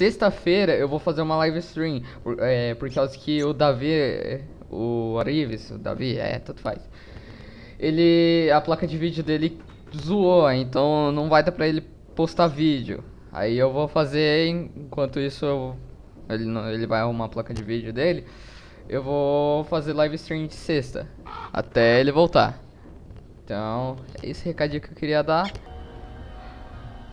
sexta-feira eu vou fazer uma live stream. Por, é, por causa que o Davi. O Arives, o Davi, é, tanto faz. Ele. A placa de vídeo dele zoou, então não vai dar pra ele postar vídeo. Aí eu vou fazer, enquanto isso eu, ele, ele vai arrumar a placa de vídeo dele. Eu vou fazer live stream de sexta. Até ele voltar. Então, é esse recadinho que eu queria dar.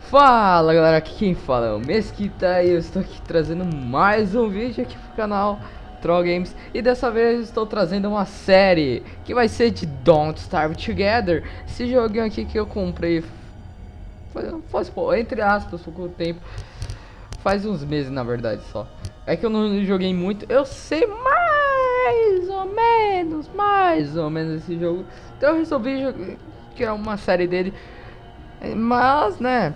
Fala galera, aqui quem fala é o Mesquita e eu estou aqui trazendo mais um vídeo aqui pro canal Troll Games. E dessa vez estou trazendo uma série que vai ser de Don't Starve Together. Esse joguinho aqui que eu comprei faz, entre aspas, pouco tempo. Faz uns meses na verdade só. É que eu não joguei muito, eu sei mais ou menos, mais ou menos esse jogo. Então eu resolvi criar uma série dele. Mas né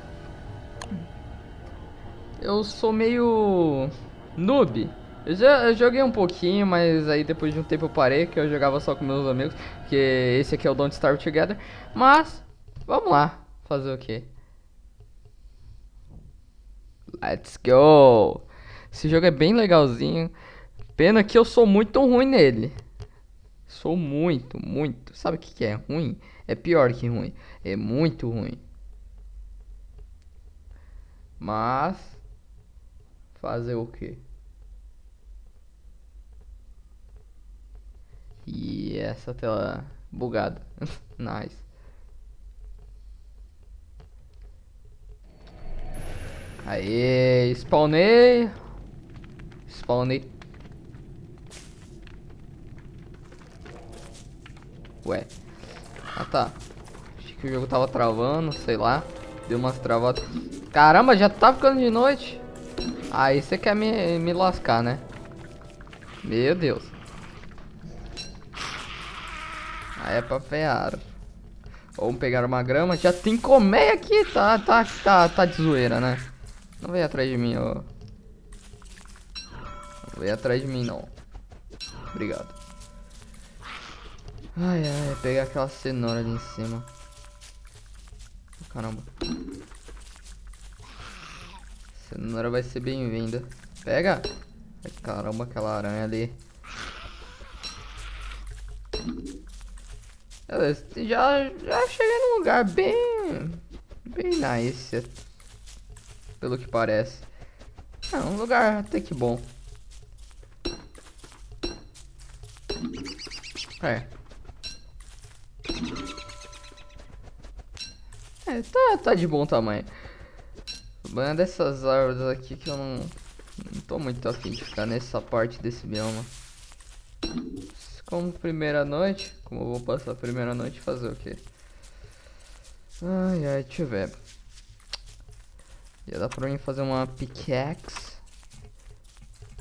eu sou meio noob. Eu já eu joguei um pouquinho, mas aí depois de um tempo eu parei, que eu jogava só com meus amigos, que esse aqui é o Don't Starve Together. Mas, vamos lá, fazer o quê? Let's go! Esse jogo é bem legalzinho. Pena que eu sou muito ruim nele. Sou muito, muito. Sabe o que, que é ruim? É pior que ruim. É muito ruim. Mas Fazer o quê? E essa tela bugada. nice. Aê, spawnei. Spawnei. Ué. Ah tá. Achei que o jogo tava travando, sei lá. Deu umas travadas. Caramba, já tá ficando de noite. Aí você quer me, me lascar, né? Meu Deus. Aí é pra ferrar. Vamos pegar uma grama. Já tem colmeia aqui. Tá, tá, tá, tá de zoeira, né? Não vem atrás de mim, ó. Não vem atrás de mim, não. Obrigado. Ai, ai. Pegar aquela cenoura ali em cima. Caramba. Cenoura vai ser bem-vinda. Pega! Caramba, aquela aranha ali. Já, já cheguei num lugar bem... Bem nice. Pelo que parece. É um lugar até que bom. É. É, tá, tá de bom tamanho. Banha dessas árvores aqui que eu não, não tô muito afim de ficar nessa parte desse bioma. Como primeira noite, como eu vou passar a primeira noite, fazer o quê? Ai, ai, deixa eu ver. Já dá pra mim fazer uma pickaxe.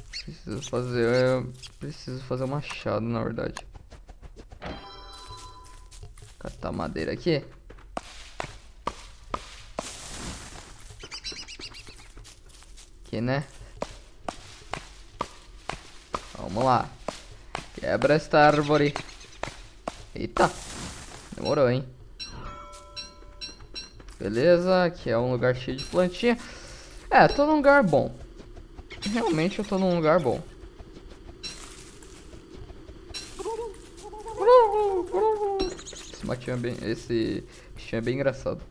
Preciso fazer... Eu preciso fazer um machado, na verdade. Catar madeira aqui. Aqui, né? Vamos lá. Quebra esta árvore. Eita. Demorou, hein? Beleza, aqui é um lugar cheio de plantinha. É, tô num lugar bom. Realmente eu tô num lugar bom. Esse matinho é bem... Esse bichinho é bem engraçado.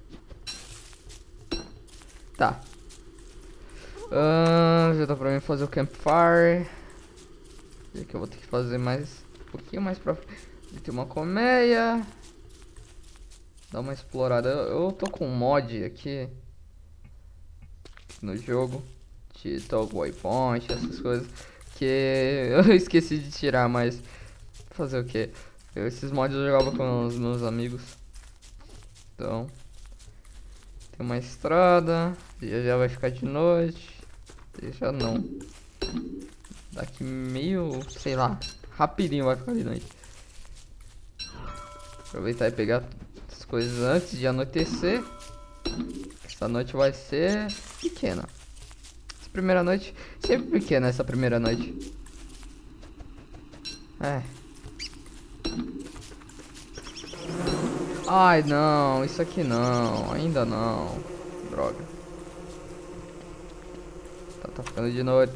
Tá. Uh, já dá pra mim fazer o campfire. E aqui eu vou ter que fazer mais um pouquinho mais pra Tem uma colmeia. Dá uma explorada. Eu, eu tô com um mod aqui no jogo Tog Waypoint, essas coisas que eu esqueci de tirar, mas fazer o que? Esses mods eu jogava com os meus amigos. Então, tem uma estrada, já já vai ficar de noite. Deixa não. Daqui meio, sei lá, rapidinho vai ficar de noite. Aproveitar e pegar as coisas antes de anoitecer. Essa noite vai ser pequena. Essa primeira noite, sempre pequena essa primeira noite. É. Ai, não, isso aqui não, ainda não. Droga. Tá ficando de noite.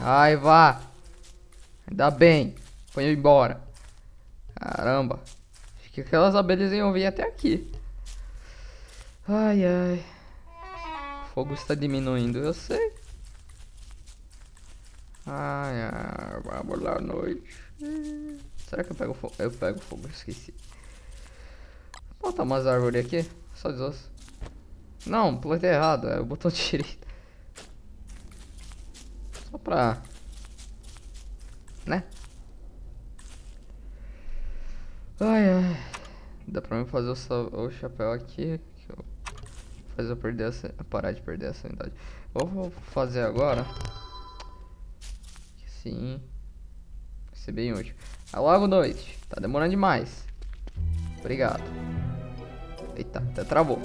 Raiva. Ainda bem. Foi embora. Caramba. Acho que aquelas abelhas iam vir até aqui. Ai, ai. O fogo está diminuindo, eu sei. Ai, ai, vamos lá à noite. Será que eu pego fogo? Eu pego fogo, esqueci. Bota umas árvores aqui, só desosso. Não, plantei errado, é o botão direito. Só pra... Né? Ai, ai. Dá pra mim fazer o, o chapéu aqui. Que eu... Eu perder essa... parar de perder a sanidade. Eu vou fazer agora. Sim. Vai ser bem útil. É logo noite. Tá demorando demais. Obrigado. Eita, até travou.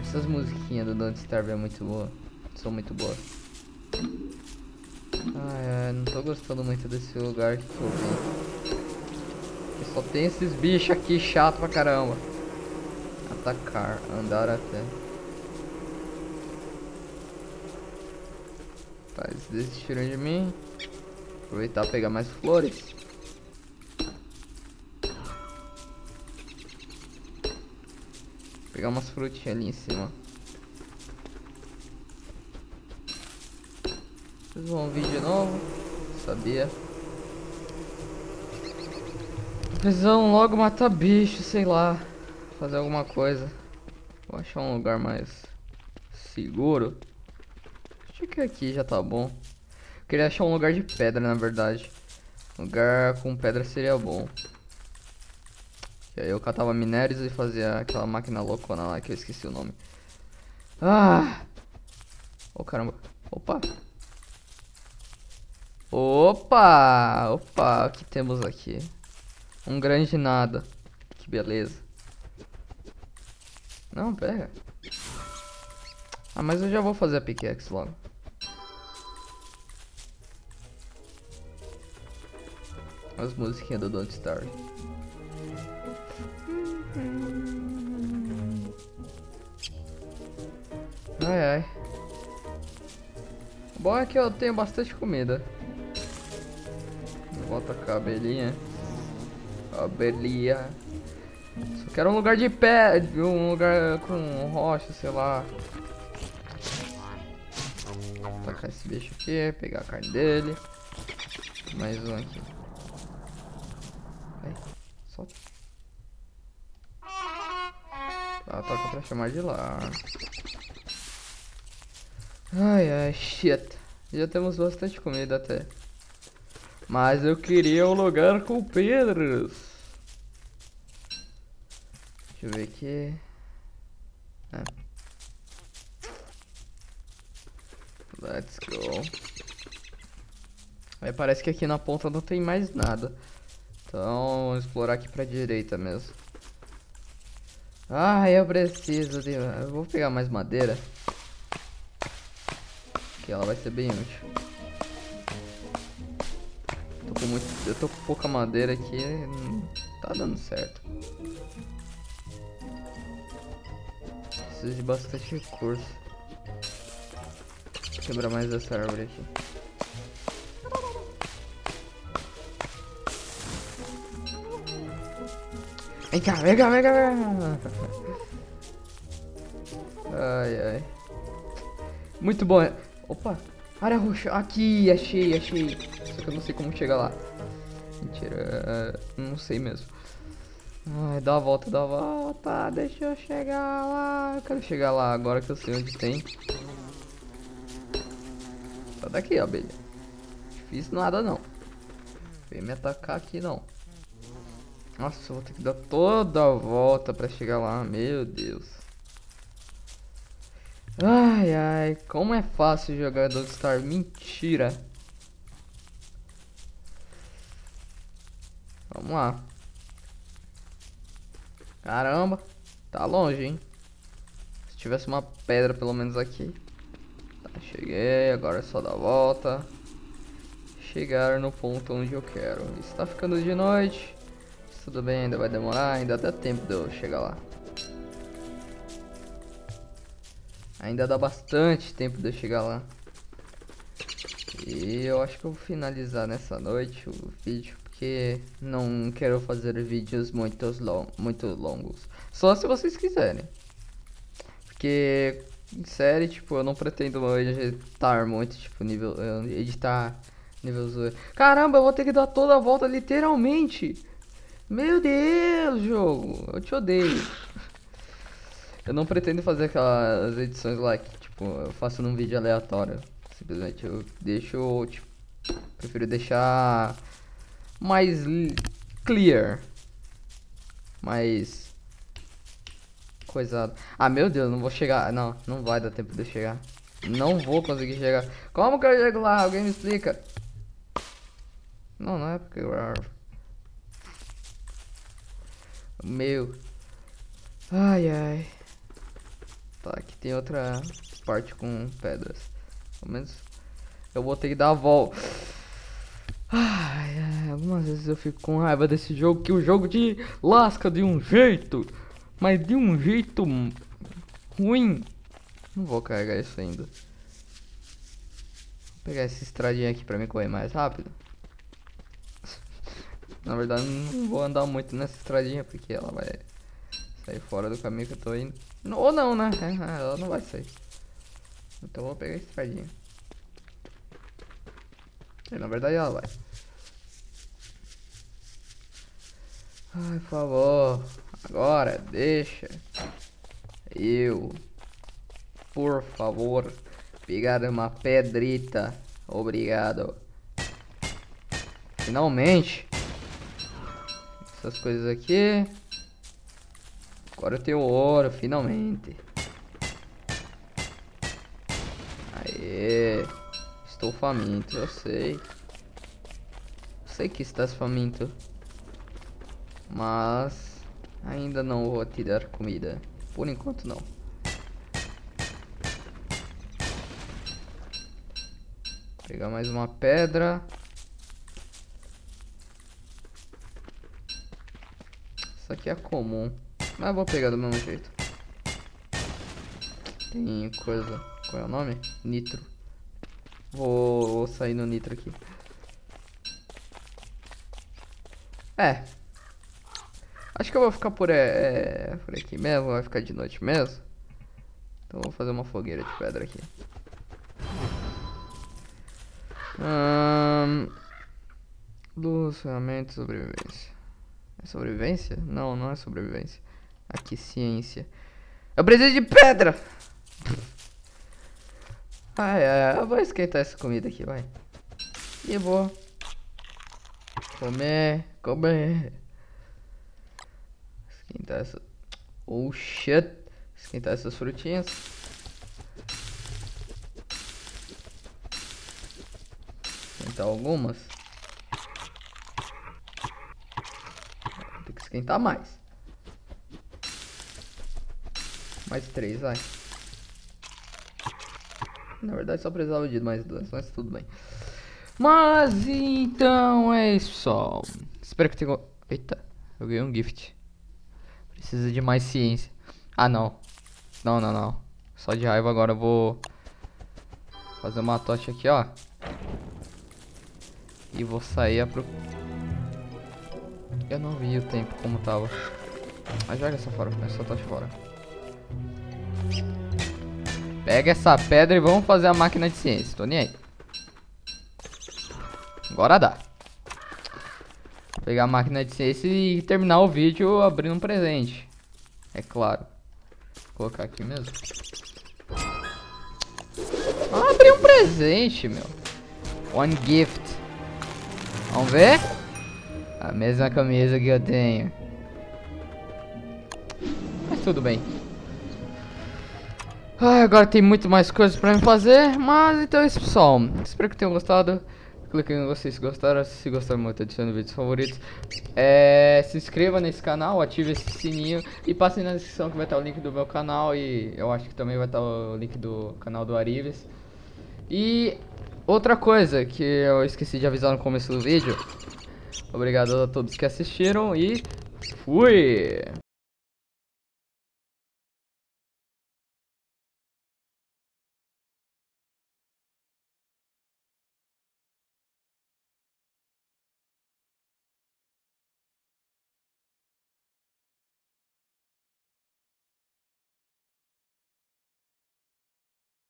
Essas musiquinhas do Don't Starve é muito boa. São muito boas. Ai, ai, não tô gostando muito desse lugar que eu vim. Só tem esses bichos aqui chato pra caramba. Atacar, andar até. Tá, eles desistiram de mim. Aproveitar pegar mais flores. Pegar umas frutinhas ali em cima. Vocês vão vir de novo? Sabia. Precisamos logo matar bicho, sei lá. Fazer alguma coisa. Vou achar um lugar mais seguro. Acho que aqui já tá bom. Queria achar um lugar de pedra, na verdade. lugar com pedra seria bom. Eu catava minérios e fazia aquela máquina loucona lá que eu esqueci o nome. Ah! Oh caramba. Opa! Opa! Opa! O que temos aqui? Um grande nada. Que beleza. Não, pega. Ah, mas eu já vou fazer a pickaxe logo. As musiquinhas do Don't Starve. Ai ai. O bom é que eu tenho bastante comida. Volta a cabelinha. Cabelinha. Só quero um lugar de pé, um lugar com rocha, sei lá. Vou tacar esse bicho aqui, pegar a carne dele. Mais um aqui. Vai, solta. Tá, toca pra chamar de lá. Ai, ai, shit. Já temos bastante comida até. Mas eu queria um lugar com pedras. Deixa eu ver aqui. Ah. Let's go. Aí parece que aqui na ponta não tem mais nada. Então, vamos explorar aqui pra direita mesmo. Ah, eu preciso de... Eu vou pegar mais madeira que ela vai ser bem útil. Tô muito, eu tô com pouca madeira aqui, não tá dando certo. Preciso de bastante recurso. Vou quebrar mais essa árvore aqui. Vem cá, vem cá, vem cá, vem cá. Ai, ai. Muito bom. Opa, área roxa. Aqui, achei, achei. Só que eu não sei como chegar lá. Mentira, não sei mesmo. Ai, dá a volta, dá a volta. Deixa eu chegar lá. Eu quero chegar lá agora que eu sei onde tem. Sai daqui, abelha. Difícil nada não. Vem me atacar aqui não. Nossa, eu vou ter que dar toda a volta pra chegar lá. Meu Deus. Ai, ai, como é fácil jogar Don't Star. Mentira. Vamos lá. Caramba, tá longe, hein? Se tivesse uma pedra pelo menos aqui. Tá, cheguei, agora é só dar a volta. Chegar no ponto onde eu quero. Está ficando de noite. tudo bem, ainda vai demorar, ainda dá tempo de eu chegar lá. Ainda dá bastante tempo de eu chegar lá. E eu acho que eu vou finalizar nessa noite o vídeo, porque não quero fazer vídeos muito, long, muito longos. Só se vocês quiserem. Porque, em série, tipo, eu não pretendo editar muito, tipo, nível, editar nível zoeiro. Caramba, eu vou ter que dar toda a volta, literalmente. Meu Deus, jogo, eu te odeio. Eu não pretendo fazer aquelas edições lá que, tipo, eu faço num vídeo aleatório. Simplesmente eu deixo, tipo, prefiro deixar mais clear. Mais coisado. Ah, meu Deus, não vou chegar. Não, não vai dar tempo de eu chegar. Não vou conseguir chegar. Como que eu chego lá? Alguém me explica. Não, não é porque eu... Meu. Ai, ai. Tá, aqui tem outra parte com pedras. Pelo menos eu vou ter que dar a volta. Ai, ai, algumas vezes eu fico com raiva desse jogo, que o jogo te lasca de um jeito, mas de um jeito ruim. Não vou carregar isso ainda. Vou pegar essa estradinha aqui pra me correr mais rápido. Na verdade, não vou andar muito nessa estradinha, porque ela vai sair fora do caminho que eu tô indo. Ou não, né? É, ela não vai sair. Então vou pegar a estradinha. Na verdade ela vai. Ai, por favor. Agora, deixa. Eu. Por favor. Pegar uma pedrita. Obrigado. Finalmente. Essas coisas aqui. Agora eu tenho ouro, finalmente. Aê. Estou faminto, eu sei. Sei que estás faminto. Mas ainda não vou te dar comida. Por enquanto não. Pegar mais uma pedra. Isso aqui é comum. Mas vou pegar do mesmo jeito. Tem coisa. Qual é o nome? Nitro. Vou, vou sair no nitro aqui. É. Acho que eu vou ficar por, é, por aqui mesmo. Vai ficar de noite mesmo. Então vou fazer uma fogueira de pedra aqui. Hum, luz, ferramentas, sobrevivência. É sobrevivência? Não, não é sobrevivência. Aqui, ciência. Eu preciso de pedra! Ai, ai, eu vou esquentar essa comida aqui, vai. E vou. Comer, comer. Esquentar essa... Oh, shit. Esquentar essas frutinhas. Esquentar algumas. Tem que esquentar mais. Mais três, vai. Na verdade só precisava de mais duas, mas tudo bem. Mas então é isso, pessoal. Espero que tenham... Eita, eu ganhei um gift. Precisa de mais ciência. Ah, não. Não, não, não. Só de raiva agora eu vou... Fazer uma tocha aqui, ó. E vou sair a pro... Eu não vi o tempo como tava. Mas joga essa fora, essa tocha fora. Pega essa pedra e vamos fazer a máquina de ciência. Tô nem aí. Agora dá. Vou pegar a máquina de ciência e terminar o vídeo abrindo um presente. É claro. Vou colocar aqui mesmo. Ah, abri um presente, meu. One gift. Vamos ver? A mesma camisa que eu tenho. Mas tudo bem. Agora tem muito mais coisas pra me fazer, mas então é isso pessoal. Espero que tenham gostado. Clique em gostei se gostaram, se gostaram muito, adicione vídeos favoritos. É, se inscreva nesse canal, ative esse sininho e passe na descrição que vai estar o link do meu canal e eu acho que também vai estar o link do canal do Arives. E outra coisa que eu esqueci de avisar no começo do vídeo, Obrigado a todos que assistiram e fui!